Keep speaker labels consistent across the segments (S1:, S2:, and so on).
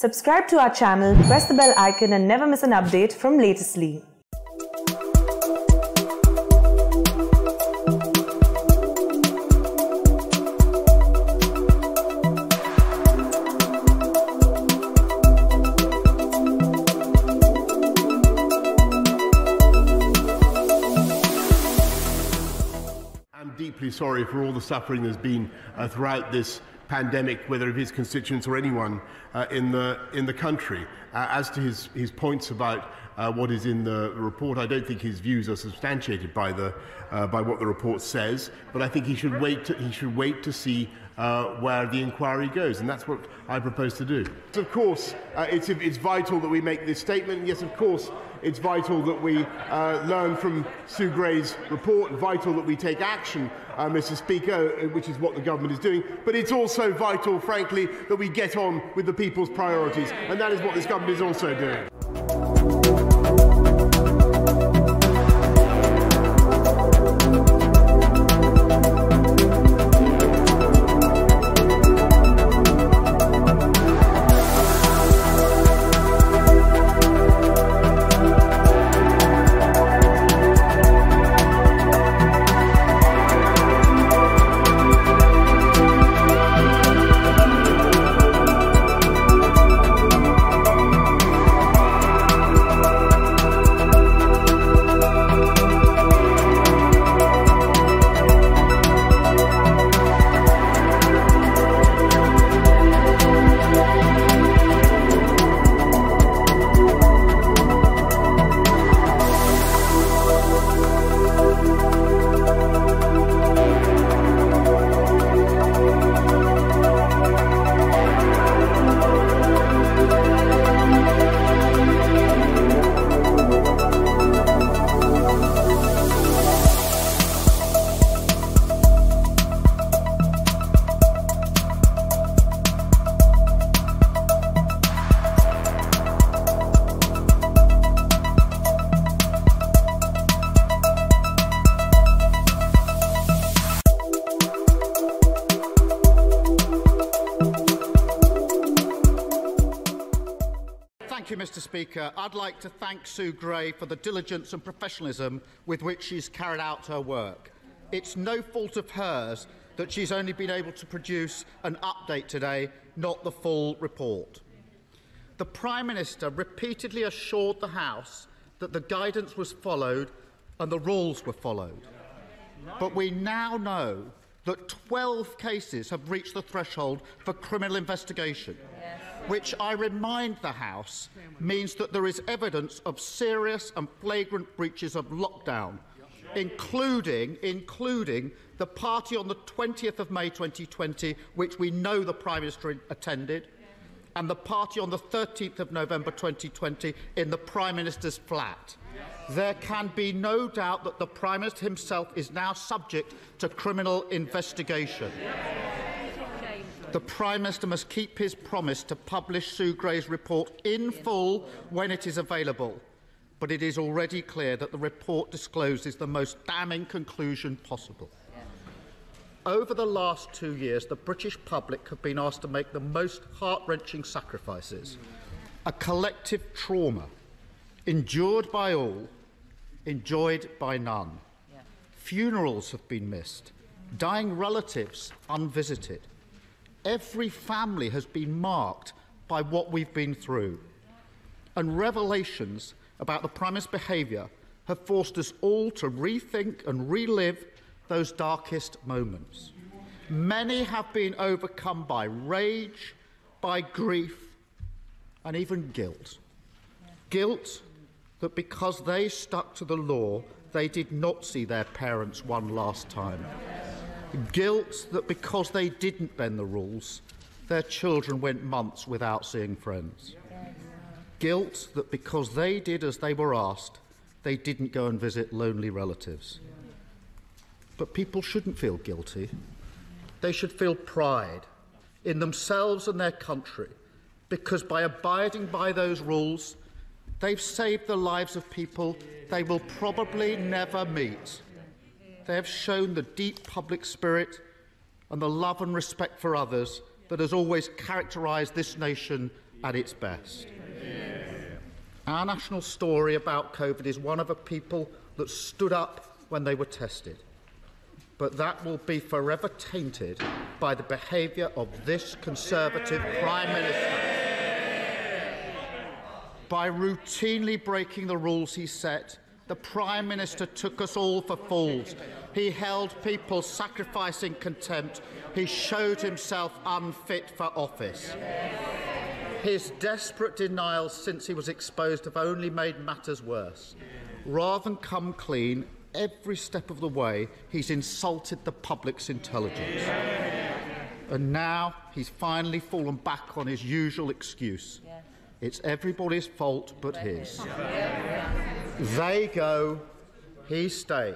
S1: Subscribe to our channel, press the bell icon and never miss an update from Latestly.
S2: I'm deeply sorry for all the suffering there's been uh, throughout this pandemic, whether of his constituents or anyone uh, in, the, in the country. Uh, as to his, his points about uh, what is in the report, I don't think his views are substantiated by, the, uh, by what the report says, but I think he should wait to, he should wait to see uh, where the inquiry goes, and that's what I propose to do. Of course, uh, it's, it's vital that we make this statement. Yes, of course, it's vital that we uh, learn from Sue Gray's report, vital that we take action, uh, Mr. Speaker, uh, which is what the government is doing. But it's also vital, frankly, that we get on with the people's priorities, and that is what this government is also doing.
S3: Mr. Speaker. I'd like to thank Sue Gray for the diligence and professionalism with which she's carried out her work. It's no fault of hers that she's only been able to produce an update today, not the full report. The Prime Minister repeatedly assured the House that the guidance was followed and the rules were followed. But we now know that 12 cases have reached the threshold for criminal investigation, which I remind the House means that there is evidence of serious and flagrant breaches of lockdown, including, including the party on the 20th of May 2020, which we know the Prime Minister attended, and the party on the 13th of November 2020 in the Prime Minister's flat. There can be no doubt that the Prime Minister himself is now subject to criminal investigation. The Prime Minister must keep his promise to publish Sue Gray's report in full when it is available. But it is already clear that the report discloses the most damning conclusion possible. Over the last two years, the British public have been asked to make the most heart wrenching sacrifices. A collective trauma, endured by all, enjoyed by none. Funerals have been missed, dying relatives unvisited. Every family has been marked by what we've been through. And revelations about the Prime Minister's behaviour have forced us all to rethink and relive those darkest moments. Many have been overcome by rage, by grief, and even guilt. Guilt that because they stuck to the law, they did not see their parents one last time. Guilt that because they didn't bend the rules, their children went months without seeing friends. Guilt that because they did as they were asked, they didn't go and visit lonely relatives. But people shouldn't feel guilty. They should feel pride in themselves and their country because by abiding by those rules, they've saved the lives of people they will probably never meet. They have shown the deep public spirit and the love and respect for others that has always characterised this nation at its best. Our national story about COVID is one of a people that stood up when they were tested. But that will be forever tainted by the behaviour of this Conservative Prime Minister. By routinely breaking the rules he set, the Prime Minister took us all for fools. He held people sacrificing contempt. He showed himself unfit for office. His desperate denials since he was exposed have only made matters worse. Rather than come clean, every step of the way, he's insulted the public's intelligence. And now he's finally fallen back on his usual excuse. It's everybody's fault but his. They go, he stays.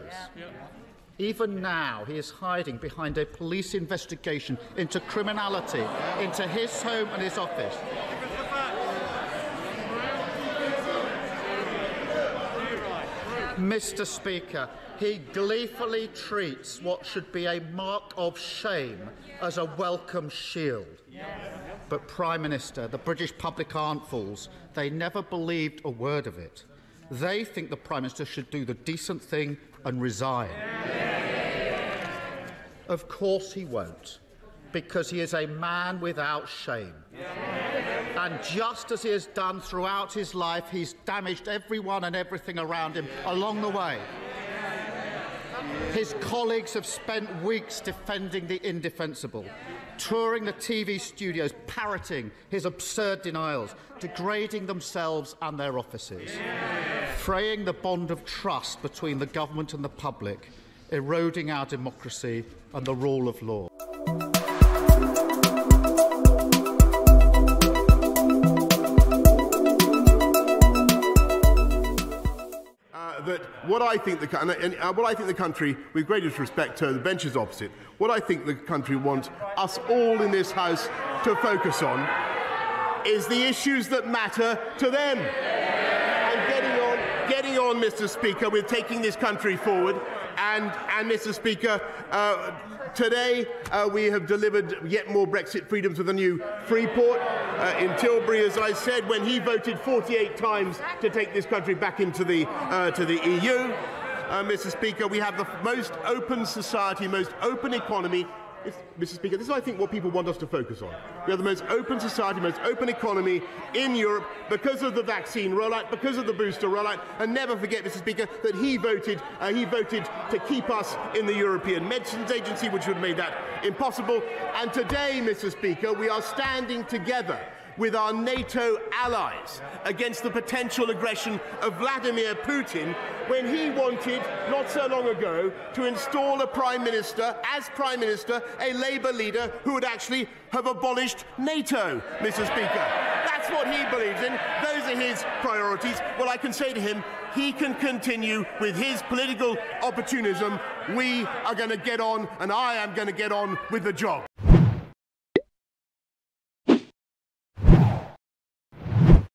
S3: Even now, he is hiding behind a police investigation into criminality, into his home and his office. Mr. Speaker, he gleefully treats what should be a mark of shame as a welcome shield. But, Prime Minister, the British public aren't fools. They never believed a word of it. They think the Prime Minister should do the decent thing and resign. Of course he won't, because he is a man without shame. And just as he has done throughout his life, he's damaged everyone and everything around him along the way. His colleagues have spent weeks defending the indefensible, touring the TV studios, parroting his absurd denials, degrading themselves and their offices, fraying the bond of trust between the government and the public, eroding our democracy and the rule of law.
S2: Uh, that what I think the and, and, uh, what I think the country, with greatest respect to the benches opposite, what I think the country wants us all in this house to focus on is the issues that matter to them. On, Mr. Speaker, with taking this country forward. And, and Mr. Speaker, uh, today uh, we have delivered yet more Brexit freedoms with a new Freeport uh, in Tilbury, as I said, when he voted 48 times to take this country back into the, uh, to the EU. Uh, Mr. Speaker, we have the most open society, most open economy it's, Mr. Speaker, this is, I think, what people want us to focus on. We have the most open society, most open economy in Europe because of the vaccine rollout, because of the booster rollout, and never forget, Mr. Speaker, that he voted, uh, he voted to keep us in the European Medicines Agency, which would have made that impossible. And today, Mr. Speaker, we are standing together with our NATO allies against the potential aggression of Vladimir Putin when he wanted, not so long ago, to install a Prime Minister, as Prime Minister, a Labour leader who would actually have abolished NATO, Mr. Speaker. That's what he believes in. Those are his priorities. Well, I can say to him, he can continue with his political opportunism. We are going to get on, and I am going to get on with the job.